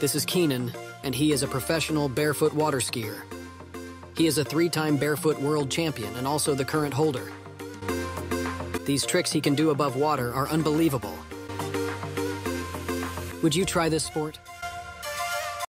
This is Keenan, and he is a professional barefoot water skier. He is a three-time barefoot world champion and also the current holder. These tricks he can do above water are unbelievable. Would you try this sport?